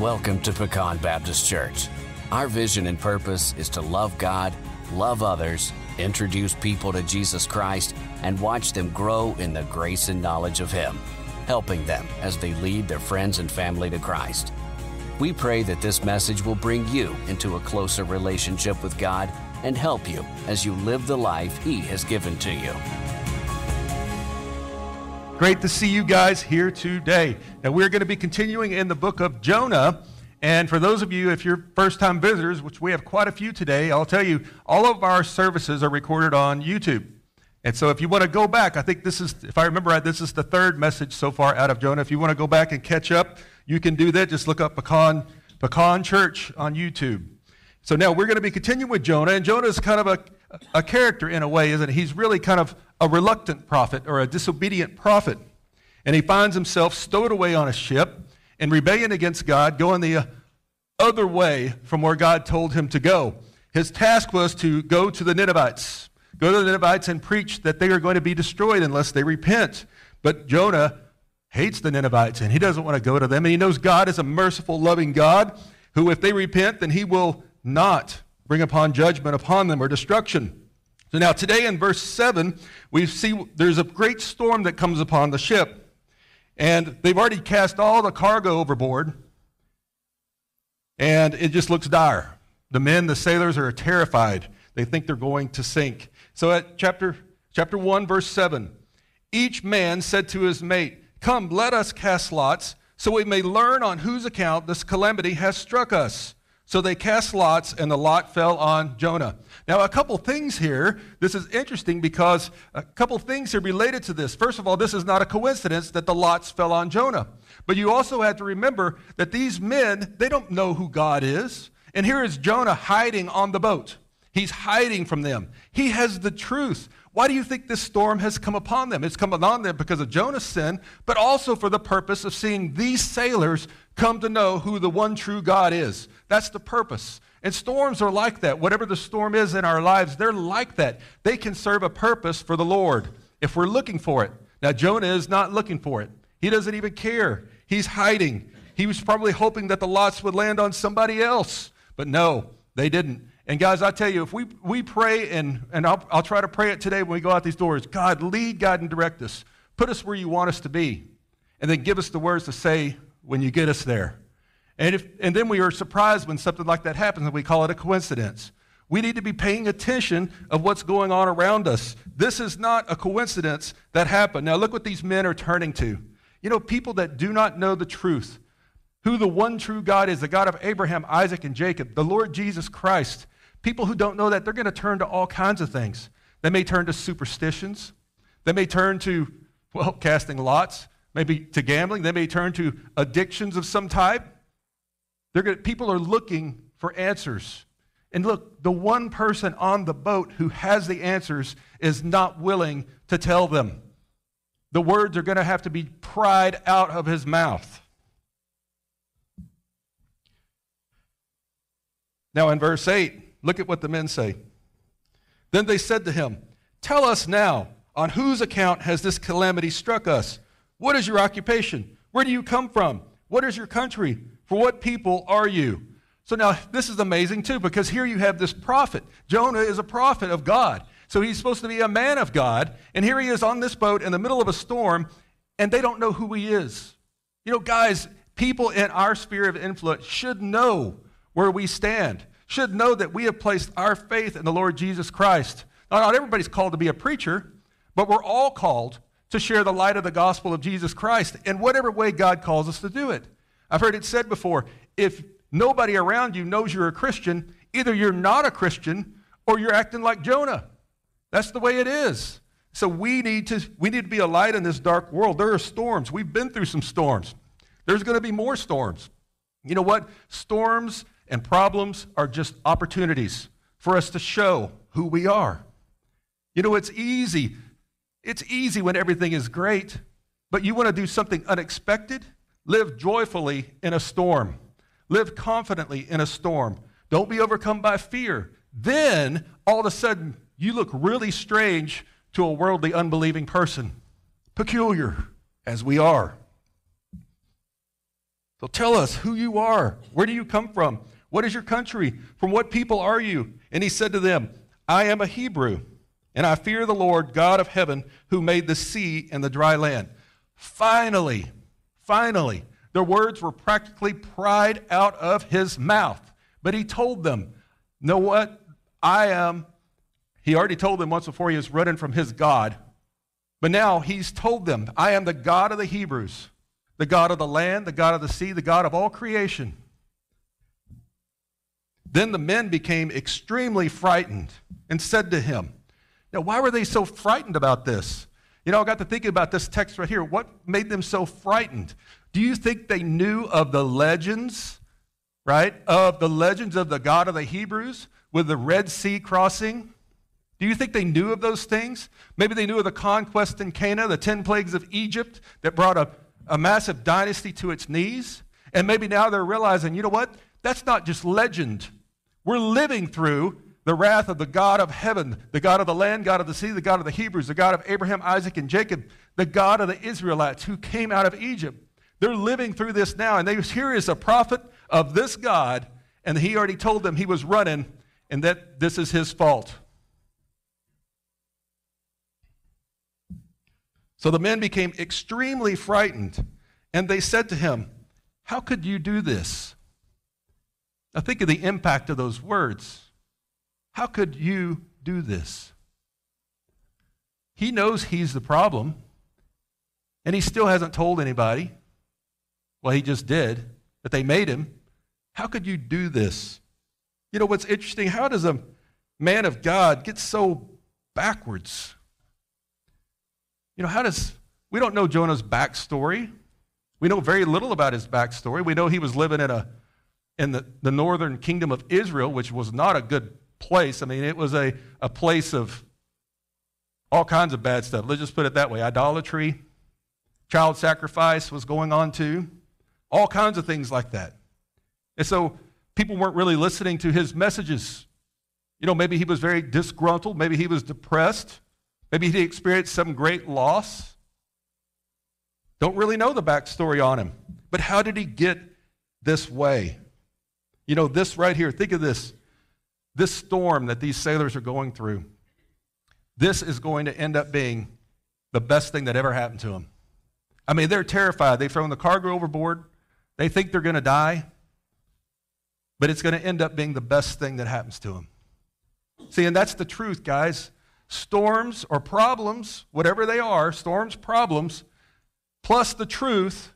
Welcome to Pecan Baptist Church. Our vision and purpose is to love God, love others, introduce people to Jesus Christ, and watch them grow in the grace and knowledge of Him, helping them as they lead their friends and family to Christ. We pray that this message will bring you into a closer relationship with God and help you as you live the life He has given to you. Great to see you guys here today. Now, we're going to be continuing in the book of Jonah. And for those of you, if you're first time visitors, which we have quite a few today, I'll tell you, all of our services are recorded on YouTube. And so if you want to go back, I think this is, if I remember right, this is the third message so far out of Jonah. If you want to go back and catch up, you can do that. Just look up Pecan, Pecan Church on YouTube. So now we're going to be continuing with Jonah. And Jonah is kind of a, a character in a way, isn't he? He's really kind of a reluctant prophet or a disobedient prophet. And he finds himself stowed away on a ship in rebellion against God, going the uh, other way from where God told him to go. His task was to go to the Ninevites, go to the Ninevites and preach that they are going to be destroyed unless they repent. But Jonah hates the Ninevites and he doesn't want to go to them. And he knows God is a merciful, loving God who, if they repent, then he will not bring upon judgment upon them or destruction. So now, today in verse 7, we see there's a great storm that comes upon the ship. And they've already cast all the cargo overboard. And it just looks dire. The men, the sailors, are terrified. They think they're going to sink. So at chapter, chapter 1, verse 7, each man said to his mate, Come, let us cast lots, so we may learn on whose account this calamity has struck us. So they cast lots, and the lot fell on Jonah. Now, a couple things here. This is interesting because a couple things are related to this. First of all, this is not a coincidence that the lots fell on Jonah. But you also have to remember that these men, they don't know who God is. And here is Jonah hiding on the boat. He's hiding from them. He has the truth. Why do you think this storm has come upon them? It's come upon them because of Jonah's sin, but also for the purpose of seeing these sailors come to know who the one true God is. That's the purpose. And storms are like that. Whatever the storm is in our lives, they're like that. They can serve a purpose for the Lord if we're looking for it. Now, Jonah is not looking for it, he doesn't even care. He's hiding. He was probably hoping that the lots would land on somebody else, but no, they didn't. And guys, I tell you, if we, we pray, and, and I'll, I'll try to pray it today when we go out these doors God, lead, guide, and direct us. Put us where you want us to be. And then give us the words to say when you get us there. And, if, and then we are surprised when something like that happens and we call it a coincidence. We need to be paying attention of what's going on around us. This is not a coincidence that happened. Now look what these men are turning to. You know, people that do not know the truth, who the one true God is, the God of Abraham, Isaac, and Jacob, the Lord Jesus Christ. People who don't know that, they're going to turn to all kinds of things. They may turn to superstitions. They may turn to, well, casting lots, maybe to gambling. They may turn to addictions of some type. They're gonna, people are looking for answers. And look, the one person on the boat who has the answers is not willing to tell them. The words are going to have to be pried out of his mouth. Now, in verse 8, look at what the men say. Then they said to him, Tell us now, on whose account has this calamity struck us? What is your occupation? Where do you come from? What is your country? For what people are you? So now this is amazing too, because here you have this prophet. Jonah is a prophet of God. So he's supposed to be a man of God. And here he is on this boat in the middle of a storm, and they don't know who he is. You know, guys, people in our sphere of influence should know where we stand, should know that we have placed our faith in the Lord Jesus Christ. Now, not everybody's called to be a preacher, but we're all called to share the light of the gospel of Jesus Christ in whatever way God calls us to do it. I've heard it said before if nobody around you knows you're a Christian, either you're not a Christian or you're acting like Jonah. That's the way it is. So we need to we need to be a light in this dark world. There are storms. We've been through some storms. There's going to be more storms. You know what? Storms and problems are just opportunities for us to show who we are. You know, it's easy. It's easy when everything is great, but you want to do something unexpected? Live joyfully in a storm. Live confidently in a storm. Don't be overcome by fear. Then, all of a sudden, you look really strange to a worldly, unbelieving person. Peculiar, as we are. So tell us who you are. Where do you come from? What is your country? From what people are you? And he said to them, I am a Hebrew, and I fear the Lord God of heaven who made the sea and the dry land. Finally, finally, their words were practically pried out of his mouth. But he told them, Know what? I am. He already told them once before he was running from his God. But now he's told them, I am the God of the Hebrews, the God of the land, the God of the sea, the God of all creation. Then the men became extremely frightened and said to him, Now, why were they so frightened about this? You know, I got to thinking about this text right here. What made them so frightened? Do you think they knew of the legends, right? Of the legends of the God of the Hebrews with the Red Sea crossing? Do you think they knew of those things? Maybe they knew of the conquest in Canaan, the 10 plagues of Egypt that brought a, a massive dynasty to its knees. And maybe now they're realizing, you know what? That's not just legend. We're living through the wrath of the God of heaven, the God of the land, God of the sea, the God of the Hebrews, the God of Abraham, Isaac, and Jacob, the God of the Israelites who came out of Egypt. They're living through this now, and they here is a prophet of this God, and he already told them he was running, and that this is his fault. So the men became extremely frightened, and they said to him, How could you do this? Now, think of the impact of those words. How could you do this? He knows he's the problem, and he still hasn't told anybody. Well, he just did, but they made him. How could you do this? You know what's interesting? How does a man of God get so backwards? You know, how does, we don't know Jonah's backstory. We know very little about his backstory. We know he was living in a in the, the northern kingdom of Israel, which was not a good place. I mean, it was a, a place of all kinds of bad stuff. Let's just put it that way idolatry, child sacrifice was going on too, all kinds of things like that. And so people weren't really listening to his messages. You know, maybe he was very disgruntled, maybe he was depressed, maybe he experienced some great loss. Don't really know the backstory on him. But how did he get this way? You know, this right here, think of this. This storm that these sailors are going through, this is going to end up being the best thing that ever happened to them. I mean, they're terrified. They've thrown the cargo overboard. They think they're going to die, but it's going to end up being the best thing that happens to them. See, and that's the truth, guys. Storms or problems, whatever they are, storms, problems, plus the truth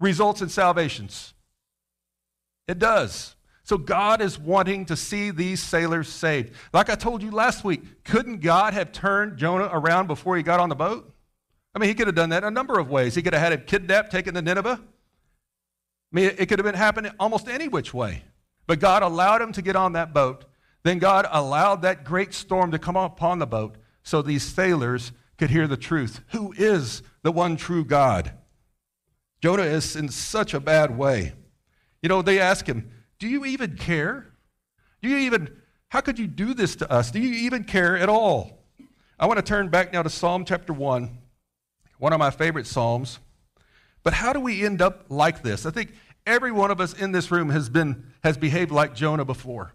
results in salvations. It does. So God is wanting to see these sailors saved. Like I told you last week, couldn't God have turned Jonah around before he got on the boat? I mean, he could have done that a number of ways. He could have had him kidnapped, taken to Nineveh. I mean, it could have been happening almost any which way. But God allowed him to get on that boat. Then God allowed that great storm to come upon the boat so these sailors could hear the truth. Who is the one true God? Jonah is in such a bad way. You know, they ask him, Do you even care? Do you even, how could you do this to us? Do you even care at all? I want to turn back now to Psalm chapter 1, one of my favorite Psalms. But how do we end up like this? I think every one of us in this room has been has behaved like Jonah before.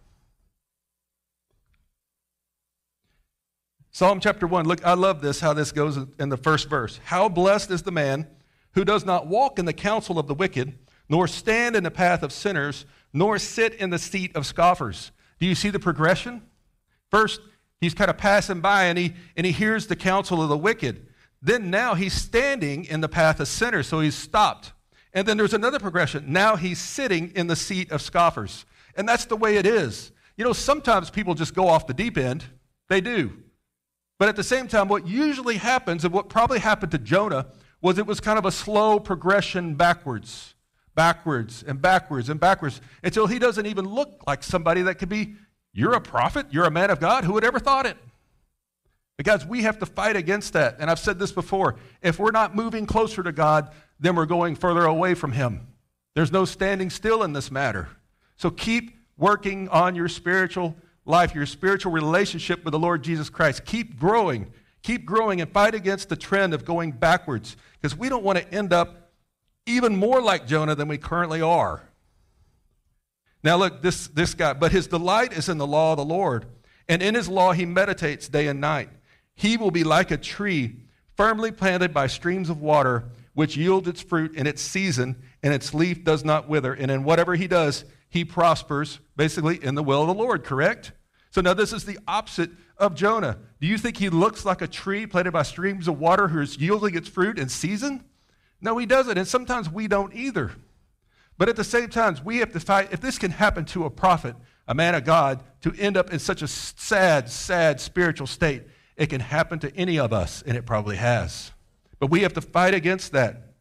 Psalm chapter 1, look, I love this, how this goes in the first verse. How blessed is the man who does not walk in the counsel of the wicked, nor stand in the path of sinners, nor sit in the seat of scoffers. Do you see the progression? First, he's kind of passing by and he, and he hears the counsel of the wicked. Then now he's standing in the path of sinners, so he's stopped. And then there's another progression. Now he's sitting in the seat of scoffers. And that's the way it is. You know, sometimes people just go off the deep end. They do. But at the same time, what usually happens, and what probably happened to Jonah, was it was kind of a slow progression backwards backwards and backwards and backwards until he doesn't even look like somebody that could be, you're a prophet, you're a man of God. Who would ever thought it? But guys, we have to fight against that. And I've said this before if we're not moving closer to God, then we're going further away from Him. There's no standing still in this matter. So keep working on your spiritual life, your spiritual relationship with the Lord Jesus Christ. Keep growing. Keep growing and fight against the trend of going backwards because we don't want to end up even more like Jonah than we currently are. Now, look, this, this guy, but his delight is in the law of the Lord, and in his law he meditates day and night. He will be like a tree firmly planted by streams of water, which yields its fruit in its season, and its leaf does not wither. And in whatever he does, he prospers, basically, in the will of the Lord, correct? So now this is the opposite of Jonah. Do you think he looks like a tree planted by streams of water who is yielding its fruit in season? No, he doesn't. And sometimes we don't either. But at the same time, we have to fight. If this can happen to a prophet, a man of God, to end up in such a sad, sad spiritual state, it can happen to any of us, and it probably has. But we have to fight against that.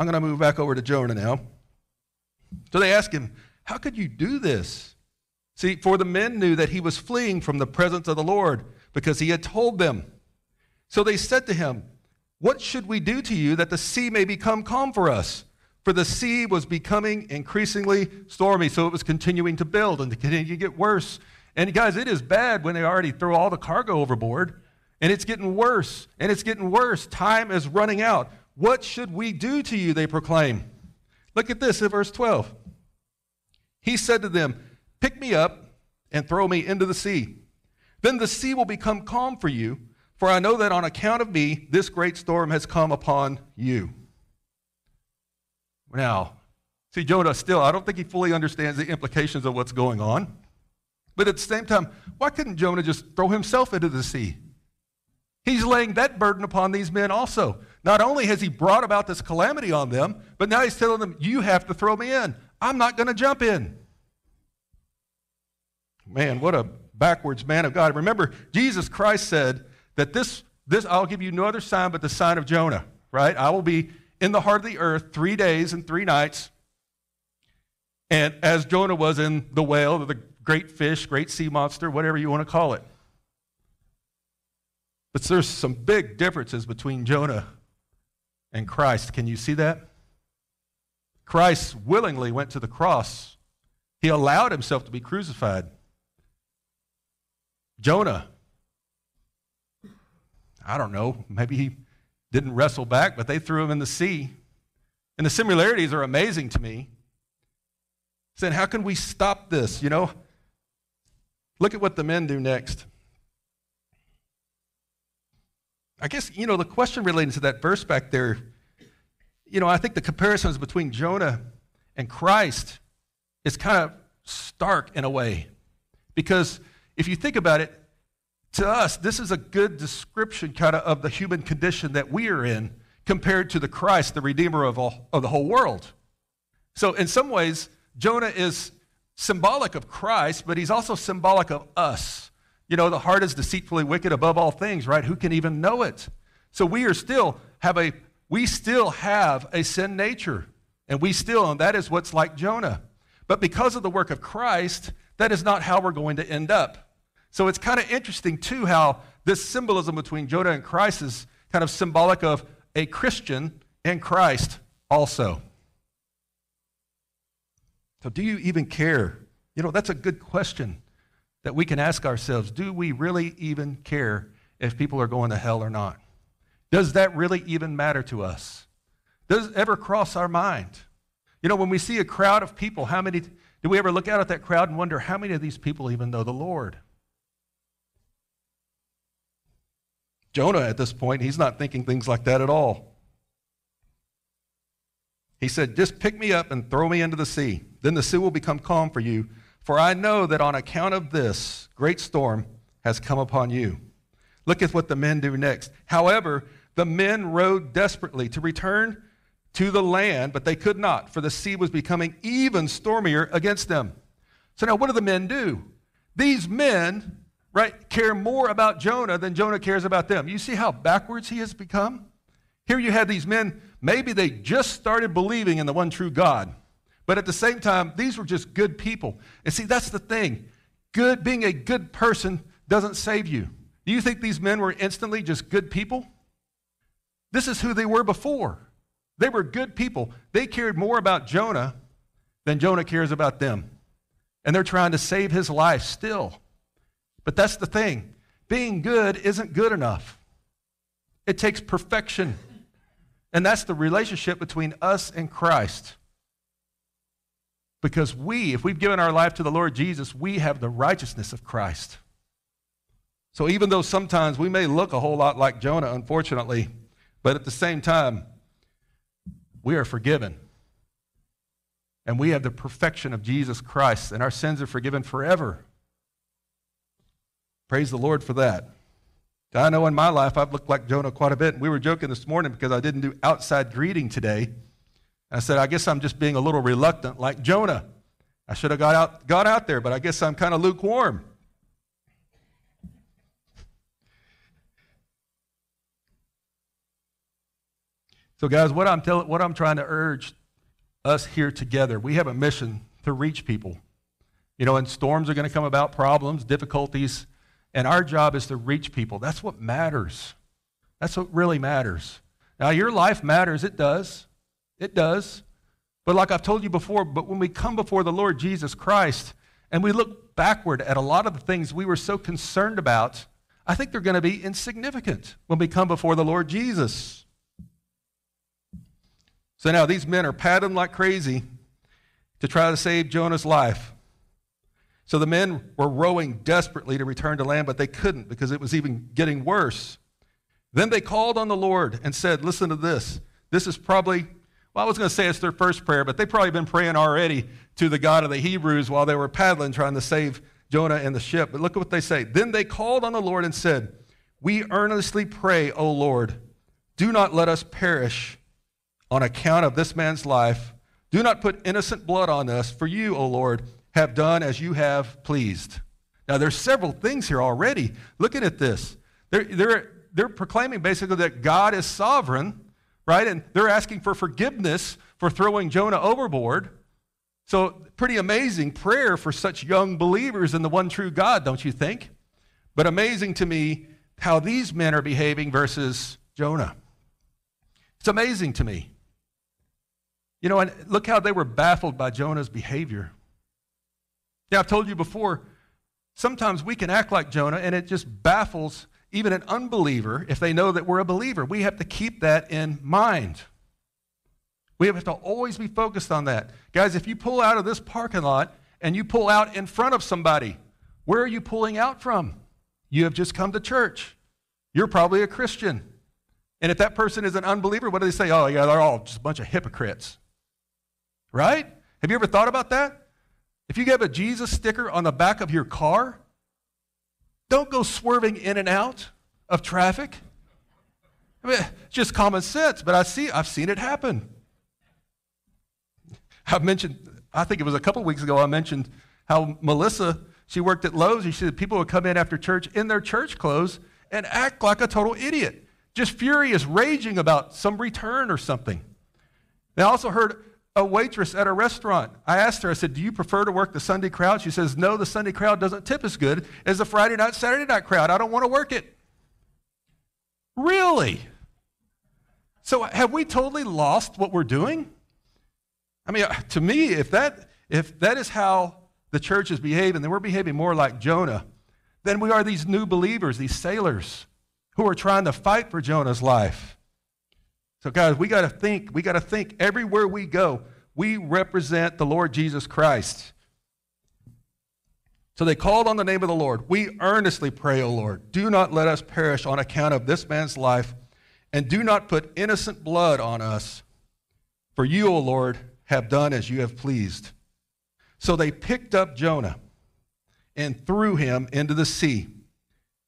I'm going to move back over to Jonah now. So they ask him, How could you do this? See, for the men knew that he was fleeing from the presence of the Lord because he had told them. So they said to him, What should we do to you that the sea may become calm for us? For the sea was becoming increasingly stormy, so it was continuing to build and to continue to get worse. And guys, it is bad when they already throw all the cargo overboard, and it's getting worse, and it's getting worse. Time is running out. What should we do to you? They proclaim. Look at this in verse 12. He said to them, Pick me up and throw me into the sea. Then the sea will become calm for you, for I know that on account of me, this great storm has come upon you. Now, see, Jonah still, I don't think he fully understands the implications of what's going on. But at the same time, why couldn't Jonah just throw himself into the sea? He's laying that burden upon these men also. Not only has he brought about this calamity on them, but now he's telling them, You have to throw me in. I'm not going to jump in. Man, what a backwards man of God. Remember, Jesus Christ said that this, this I'll give you no other sign but the sign of Jonah, right? I will be in the heart of the earth three days and three nights. And as Jonah was in the whale, the great fish, great sea monster, whatever you want to call it. But there's some big differences between Jonah and Christ. Can you see that? Christ willingly went to the cross. He allowed himself to be crucified. Jonah, I don't know, maybe he didn't wrestle back, but they threw him in the sea. And the similarities are amazing to me. Saying, how can we stop this? You know, look at what the men do next. I guess, you know, the question relating to that verse back there, you know, I think the comparisons between Jonah and Christ is kind of stark in a way. Because if you think about it, to us, this is a good description kind of of the human condition that we are in compared to the Christ, the Redeemer of, all, of the whole world. So, in some ways, Jonah is symbolic of Christ, but he's also symbolic of us. You know, the heart is deceitfully wicked above all things, right? Who can even know it? So we are still have a we still have a sin nature. And we still, and that is what's like Jonah. But because of the work of Christ, that is not how we're going to end up. So it's kind of interesting, too, how this symbolism between Jonah and Christ is kind of symbolic of a Christian and Christ also. So, do you even care? You know, that's a good question that we can ask ourselves do we really even care if people are going to hell or not? Does that really even matter to us? Does it ever cross our mind? You know, when we see a crowd of people, how many do we ever look out at that crowd and wonder how many of these people even know the Lord? Jonah, at this point, he's not thinking things like that at all. He said, Just pick me up and throw me into the sea. Then the sea will become calm for you for I know that on account of this, great storm has come upon you. Look at what the men do next. However, the men rowed desperately to return to the land, but they could not, for the sea was becoming even stormier against them. So now what do the men do? These men, right, care more about Jonah than Jonah cares about them. You see how backwards he has become? Here you have these men, maybe they just started believing in the one true God. But at the same time, these were just good people. And see, that's the thing. Good, being a good person doesn't save you. Do you think these men were instantly just good people? This is who they were before. They were good people. They cared more about Jonah than Jonah cares about them. And they're trying to save his life still. But that's the thing being good isn't good enough, it takes perfection. And that's the relationship between us and Christ. Because we, if we've given our life to the Lord Jesus, we have the righteousness of Christ. So even though sometimes we may look a whole lot like Jonah, unfortunately, but at the same time, we are forgiven. And we have the perfection of Jesus Christ, and our sins are forgiven forever. Praise the Lord for that. I know in my life I've looked like Jonah quite a bit. We were joking this morning because I didn't do outside greeting today. I said, I guess I'm just being a little reluctant like Jonah. I should have got out, got out there, but I guess I'm kind of lukewarm. So, guys, what I'm, tell, what I'm trying to urge us here together, we have a mission to reach people. You know, and storms are going to come about, problems, difficulties, and our job is to reach people. That's what matters. That's what really matters. Now, your life matters. It does. It does. But like I've told you before, but when we come before the Lord Jesus Christ and we look backward at a lot of the things we were so concerned about, I think they're going to be insignificant when we come before the Lord Jesus. So now these men are paddling like crazy to try to save Jonah's life. So the men were rowing desperately to return to land, but they couldn't because it was even getting worse. Then they called on the Lord and said, Listen to this. This is probably, well, I was going to say it's their first prayer, but they've probably been praying already to the God of the Hebrews while they were paddling trying to save Jonah and the ship. But look at what they say. Then they called on the Lord and said, We earnestly pray, O Lord, do not let us perish on account of this man's life. Do not put innocent blood on us, for you, O Lord, have done as you have pleased. Now, there's several things here already. Looking at this, they're, they're, they're proclaiming basically that God is sovereign, right? And they're asking for forgiveness for throwing Jonah overboard. So, pretty amazing prayer for such young believers in the one true God, don't you think? But amazing to me how these men are behaving versus Jonah. It's amazing to me. You know, and look how they were baffled by Jonah's behavior. Yeah, I've told you before, sometimes we can act like Jonah and it just baffles even an unbeliever if they know that we're a believer. We have to keep that in mind. We have to always be focused on that. Guys, if you pull out of this parking lot and you pull out in front of somebody, where are you pulling out from? You have just come to church. You're probably a Christian. And if that person is an unbeliever, what do they say? Oh, yeah, they're all just a bunch of hypocrites. Right? Have you ever thought about that? If you have a Jesus sticker on the back of your car, don't go swerving in and out of traffic. I mean, it's just common sense, but I see, I've seen it happen. I've mentioned, I think it was a couple weeks ago, I mentioned how Melissa, she worked at Lowe's, and she said people would come in after church in their church clothes and act like a total idiot, just furious, raging about some return or something. I also heard a waitress at a restaurant. I asked her, I said, Do you prefer to work the Sunday crowd? She says, No, the Sunday crowd doesn't tip as good as the Friday night, Saturday night crowd. I don't want to work it. Really? So have we totally lost what we're doing? I mean, uh, to me, if that, if that is how the church is behaving, then we're behaving more like Jonah. Then we are these new believers, these sailors who are trying to fight for Jonah's life. So, guys, we got to think, we got to think everywhere we go, we represent the Lord Jesus Christ. So they called on the name of the Lord. We earnestly pray, O Lord, do not let us perish on account of this man's life, and do not put innocent blood on us. For you, O Lord, have done as you have pleased. So they picked up Jonah and threw him into the sea,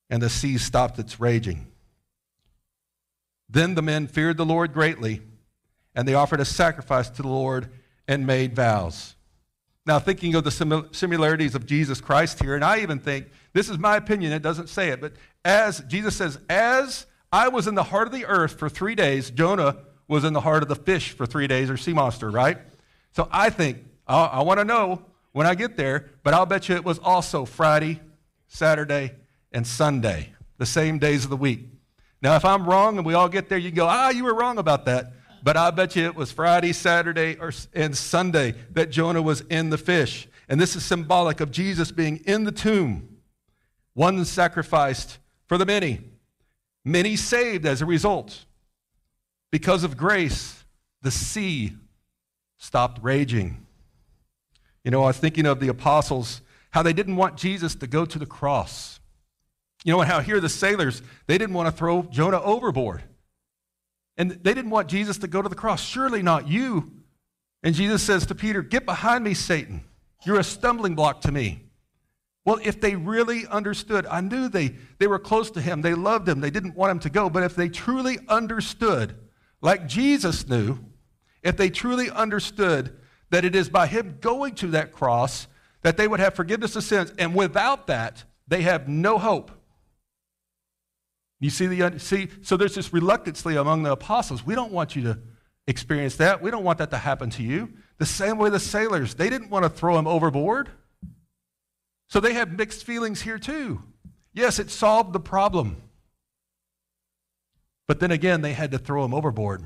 and the sea stopped its raging. Then the men feared the Lord greatly, and they offered a sacrifice to the Lord and made vows. Now, thinking of the similarities of Jesus Christ here, and I even think, this is my opinion, it doesn't say it, but as Jesus says, as I was in the heart of the earth for three days, Jonah was in the heart of the fish for three days, or sea monster, right? So I think, I, I want to know when I get there, but I'll bet you it was also Friday, Saturday, and Sunday, the same days of the week. Now, if I'm wrong and we all get there, you go, ah, you were wrong about that. But I bet you it was Friday, Saturday, or, and Sunday that Jonah was in the fish. And this is symbolic of Jesus being in the tomb, one sacrificed for the many, many saved as a result. because of grace, the sea stopped raging. You know, I was thinking of the apostles, how they didn't want Jesus to go to the cross. You know, and how here the sailors, they didn't want to throw Jonah overboard. And they didn't want Jesus to go to the cross. Surely not you. And Jesus says to Peter, Get behind me, Satan. You're a stumbling block to me. Well, if they really understood, I knew they, they were close to him, they loved him, they didn't want him to go, but if they truly understood, like Jesus knew, if they truly understood that it is by him going to that cross that they would have forgiveness of sins, and without that, they have no hope. You see the see so there's this reluctancy among the apostles. We don't want you to experience that. We don't want that to happen to you. The same way the sailors, they didn't want to throw him overboard. So they have mixed feelings here too. Yes, it solved the problem. But then again, they had to throw him overboard.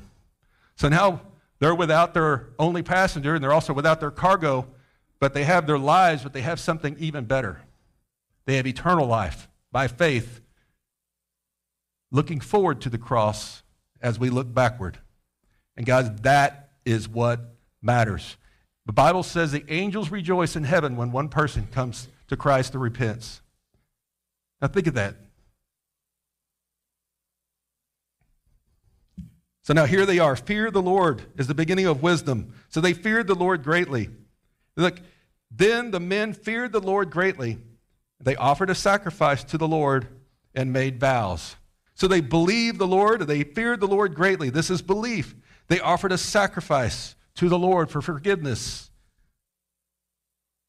So now they're without their only passenger and they're also without their cargo, but they have their lives, but they have something even better. They have eternal life by faith, looking forward to the cross as we look backward. And guys, that is what matters. The Bible says the angels rejoice in heaven when one person comes to Christ and repents. Now think of that. So now here they are. Fear the Lord is the beginning of wisdom. So they feared the Lord greatly. Look, then the men feared the Lord greatly. They offered a sacrifice to the Lord and made vows. So they believed the Lord, they feared the Lord greatly. This is belief. They offered a sacrifice to the Lord for forgiveness.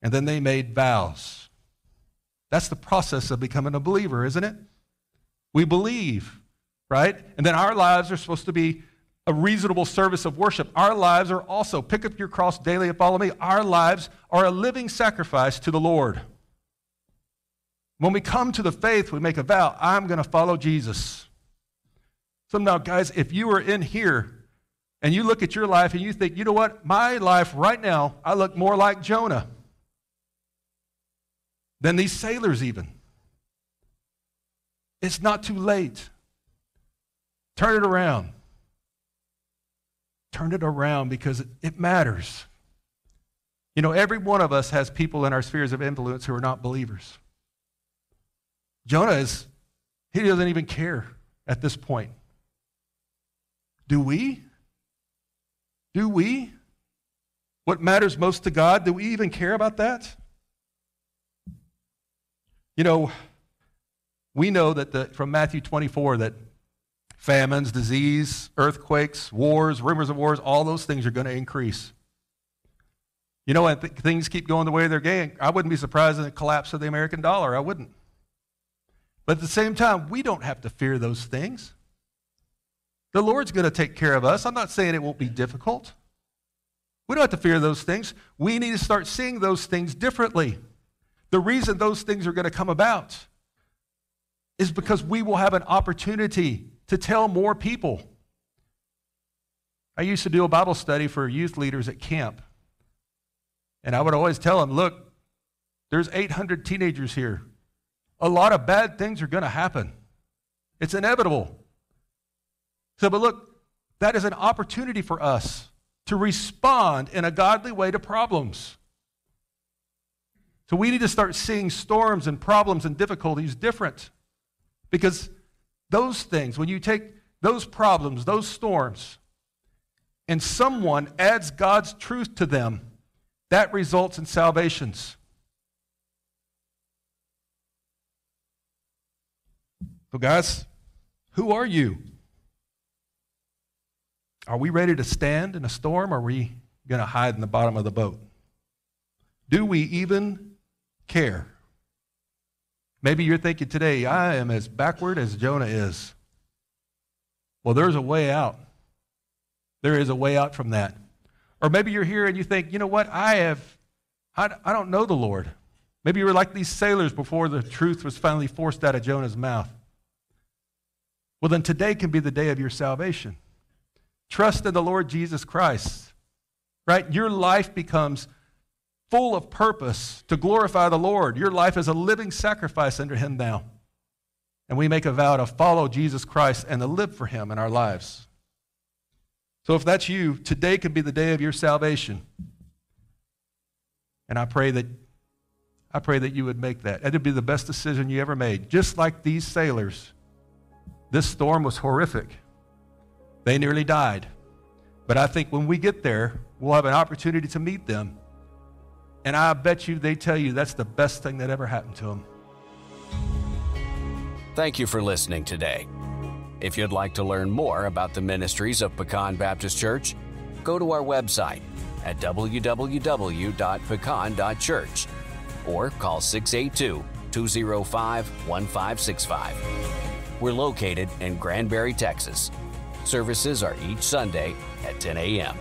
And then they made vows. That's the process of becoming a believer, isn't it? We believe, right? And then our lives are supposed to be a reasonable service of worship. Our lives are also, pick up your cross daily and follow me. Our lives are a living sacrifice to the Lord. When we come to the faith, we make a vow I'm going to follow Jesus. So now, guys, if you are in here and you look at your life and you think, you know what? My life right now, I look more like Jonah than these sailors, even. It's not too late. Turn it around. Turn it around because it, it matters. You know, every one of us has people in our spheres of influence who are not believers. Jonah is, he doesn't even care at this point. Do we? Do we? What matters most to God? Do we even care about that? You know, we know that the, from Matthew 24 that famines, disease, earthquakes, wars, rumors of wars, all those things are going to increase. You know, when th- things keep going the way they're going, I wouldn't be surprised in the collapse of the American dollar. I wouldn't. But at the same time, we don't have to fear those things. The Lord's going to take care of us. I'm not saying it won't be difficult. We don't have to fear those things. We need to start seeing those things differently. The reason those things are going to come about is because we will have an opportunity to tell more people. I used to do a Bible study for youth leaders at camp. And I would always tell them, look, there's 800 teenagers here. A lot of bad things are going to happen. It's inevitable. So, but look, that is an opportunity for us to respond in a godly way to problems. So we need to start seeing storms and problems and difficulties different. Because those things, when you take those problems, those storms, and someone adds God's truth to them, that results in salvations. So, guys, who are you? Are we ready to stand in a storm or are we going to hide in the bottom of the boat? Do we even care? Maybe you're thinking today, I am as backward as Jonah is. Well, there's a way out. There is a way out from that. Or maybe you're here and you think, you know what, I have, I, I don't know the Lord. Maybe you were like these sailors before the truth was finally forced out of Jonah's mouth. Well, then today can be the day of your salvation. Trust in the Lord Jesus Christ, right? Your life becomes full of purpose to glorify the Lord. Your life is a living sacrifice under Him now. And we make a vow to follow Jesus Christ and to live for Him in our lives. So if that's you, today could be the day of your salvation. And I pray that I pray that you would make that. It'd be the best decision you ever made. Just like these sailors. This storm was horrific. They nearly died. But I think when we get there, we'll have an opportunity to meet them. And I bet you they tell you that's the best thing that ever happened to them. Thank you for listening today. If you'd like to learn more about the ministries of Pecan Baptist Church, go to our website at www.pecan.church or call 682 205 1565. We're located in Granbury, Texas. Services are each Sunday at 10 a.m.